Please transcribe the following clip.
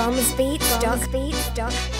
Drums beats, duck Beat, duck.